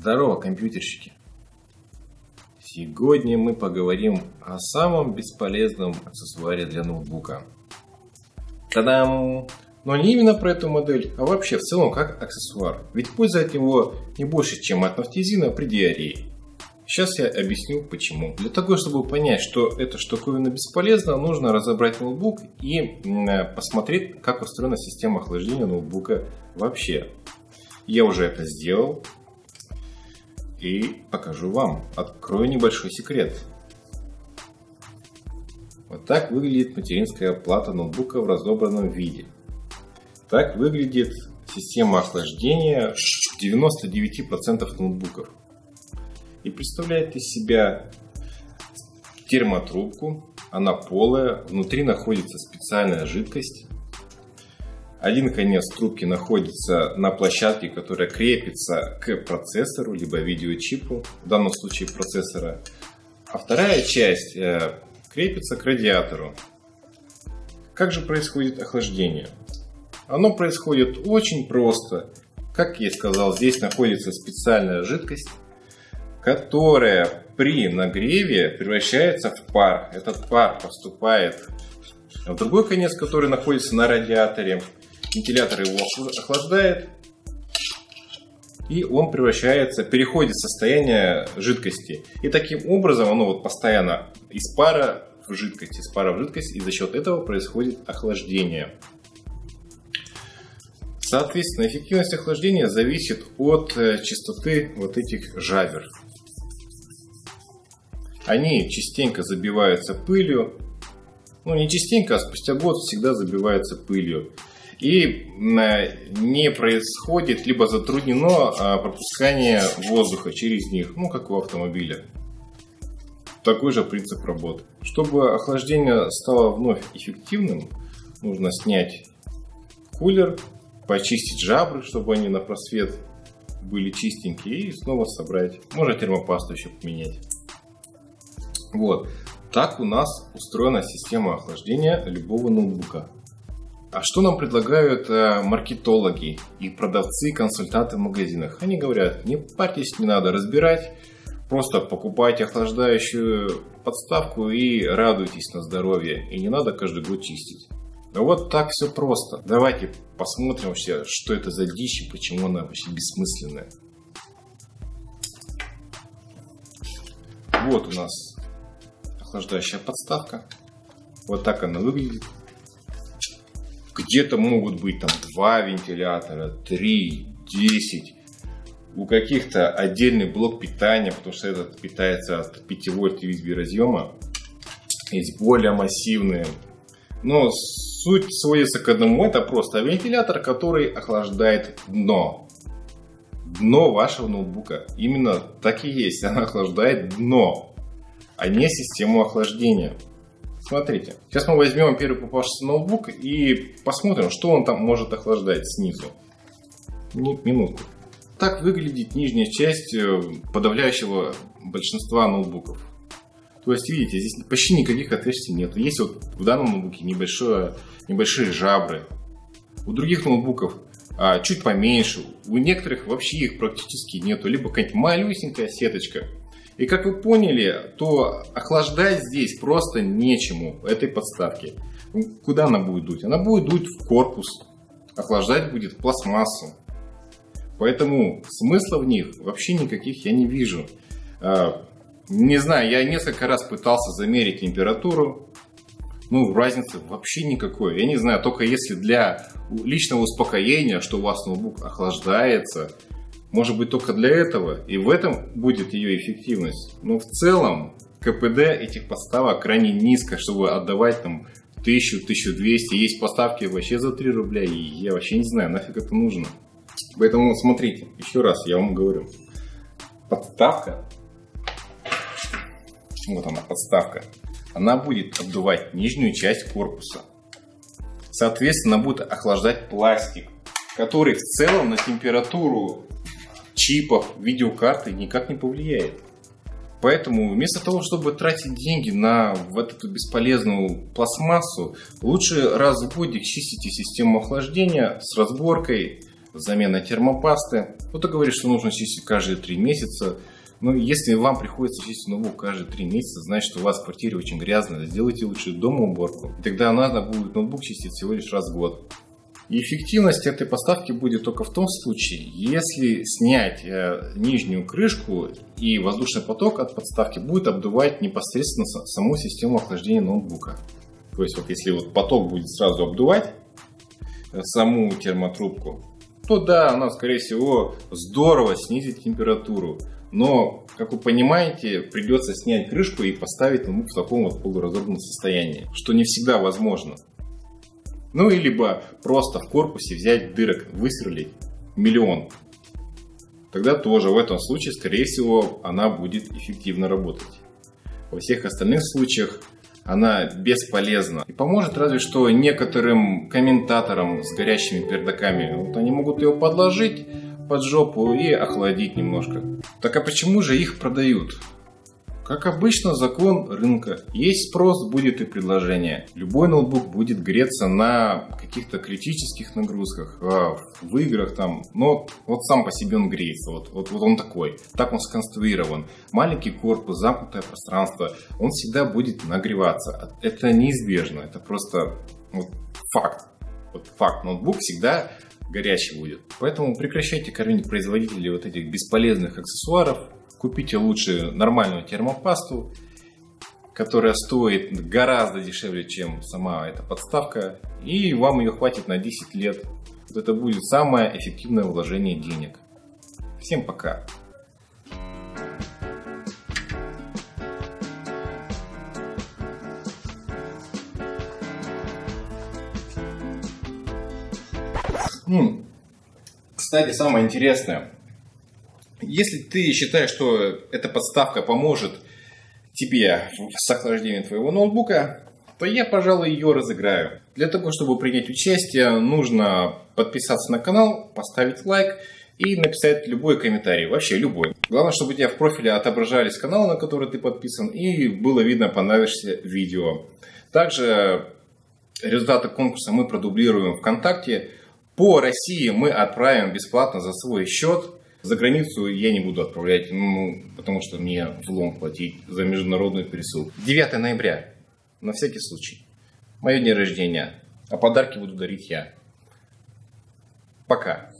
Здорово, компьютерщики! Сегодня мы поговорим о самом бесполезном аксессуаре для ноутбука. Та-дам! Но не именно про эту модель, а вообще в целом как аксессуар. Ведь польза от него не больше, чем от нафтизина при диарее. Сейчас я объясню почему. Для того, чтобы понять, что эта штуковина бесполезна, нужно разобрать ноутбук и посмотреть, как устроена система охлаждения ноутбука вообще. Я уже это сделал и покажу вам. Открою небольшой секрет. Вот так выглядит материнская плата ноутбука в разобранном виде. Так выглядит система охлаждения 99% ноутбуков. И представляет из себя термотрубку. Она полая, внутри находится специальная жидкость. Один конец трубки находится на площадке, которая крепится к процессору, либо видеочипу, в данном случае процессора. А вторая часть э, крепится к радиатору. Как же происходит охлаждение? Оно происходит очень просто. Как я сказал, здесь находится специальная жидкость, которая при нагреве превращается в пар. Этот пар поступает в другой конец, который находится на радиаторе вентилятор его охлаждает, и он превращается, переходит в состояние жидкости. И таким образом оно вот постоянно из пара в жидкость, из пара в жидкость, и за счет этого происходит охлаждение. Соответственно, эффективность охлаждения зависит от э, частоты вот этих жабер. Они частенько забиваются пылью. Ну, не частенько, а спустя год всегда забиваются пылью и не происходит, либо затруднено а, пропускание воздуха через них, ну как у автомобиля. Такой же принцип работы. Чтобы охлаждение стало вновь эффективным, нужно снять кулер, почистить жабры, чтобы они на просвет были чистенькие, и снова собрать. Можно термопасту еще поменять. Вот. Так у нас устроена система охлаждения любого ноутбука. А что нам предлагают э, маркетологи и продавцы, консультанты в магазинах? Они говорят, не парьтесь, не надо разбирать, просто покупайте охлаждающую подставку и радуйтесь на здоровье. И не надо каждый год чистить. Да вот так все просто. Давайте посмотрим вообще, что это за дичь и почему она вообще бессмысленная. Вот у нас охлаждающая подставка. Вот так она выглядит. Где-то могут быть там два вентилятора, три, десять. У каких-то отдельный блок питания, потому что этот питается от 5 вольт USB разъема. Есть более массивные. Но суть сводится к одному. Это просто вентилятор, который охлаждает дно. Дно вашего ноутбука. Именно так и есть. Она охлаждает дно, а не систему охлаждения. Смотрите, сейчас мы возьмем первый попавшийся ноутбук и посмотрим, что он там может охлаждать снизу. Минутку. Так выглядит нижняя часть э, подавляющего большинства ноутбуков. То есть, видите, здесь почти никаких отверстий нет. Есть вот в данном ноутбуке небольшое, небольшие жабры. У других ноутбуков а, чуть поменьше. У некоторых вообще их практически нету. Либо какая-нибудь малюсенькая сеточка. И как вы поняли, то охлаждать здесь просто нечему этой подставки. Ну, куда она будет дуть? Она будет дуть в корпус. Охлаждать будет пластмассу. Поэтому смысла в них вообще никаких я не вижу. А, не знаю, я несколько раз пытался замерить температуру. Ну, разницы вообще никакой. Я не знаю, только если для личного успокоения, что у вас ноутбук охлаждается, может быть только для этого, и в этом будет ее эффективность. Но в целом КПД этих поставок крайне низко, чтобы отдавать там 1000-1200. Есть поставки вообще за 3 рубля, и я вообще не знаю, нафиг это нужно. Поэтому смотрите, еще раз я вам говорю. Подставка, вот она подставка, она будет обдувать нижнюю часть корпуса. Соответственно, будет охлаждать пластик, который в целом на температуру чипов, видеокарты никак не повлияет. Поэтому вместо того, чтобы тратить деньги на вот эту бесполезную пластмассу, лучше раз в годик чистите систему охлаждения с разборкой, замена термопасты. Кто-то говорит, что нужно чистить каждые 3 месяца. Но если вам приходится чистить ноутбук каждые 3 месяца, значит, у вас в квартире очень грязно. Сделайте лучше дома уборку. И тогда надо будет ноутбук чистить всего лишь раз в год. И эффективность этой поставки будет только в том случае, если снять э, нижнюю крышку и воздушный поток от подставки будет обдувать непосредственно саму систему охлаждения ноутбука. То есть вот если вот поток будет сразу обдувать э, саму термотрубку, то да, она скорее всего здорово снизит температуру. Но, как вы понимаете, придется снять крышку и поставить ноутбук в таком вот полуразобранном состоянии, что не всегда возможно. Ну, и либо просто в корпусе взять дырок, высверлить миллион. Тогда тоже в этом случае, скорее всего, она будет эффективно работать. Во всех остальных случаях она бесполезна. И поможет разве что некоторым комментаторам с горящими пердаками. Вот они могут ее подложить под жопу и охладить немножко. Так а почему же их продают? Как обычно, закон рынка. Есть спрос, будет и предложение. Любой ноутбук будет греться на каких-то критических нагрузках, а, в играх там. Но вот сам по себе он греется. Вот, вот, вот он такой. Так он сконструирован. Маленький корпус, замкнутое пространство. Он всегда будет нагреваться. Это неизбежно. Это просто вот, факт. Вот факт. Ноутбук всегда горячий будет. Поэтому прекращайте кормить производителей вот этих бесполезных аксессуаров Купите лучше нормальную термопасту, которая стоит гораздо дешевле, чем сама эта подставка, и вам ее хватит на 10 лет. Вот это будет самое эффективное вложение денег. Всем пока! Кстати, самое интересное. Если ты считаешь, что эта подставка поможет тебе с охлаждением твоего ноутбука, то я, пожалуй, ее разыграю. Для того, чтобы принять участие, нужно подписаться на канал, поставить лайк и написать любой комментарий, вообще любой. Главное, чтобы у тебя в профиле отображались каналы, на которые ты подписан, и было видно, понравишься видео. Также результаты конкурса мы продублируем ВКонтакте. По России мы отправим бесплатно за свой счет за границу я не буду отправлять, ну, потому что мне влом платить за международную пересылку. 9 ноября, на всякий случай. Мое день рождения. А подарки буду дарить я. Пока.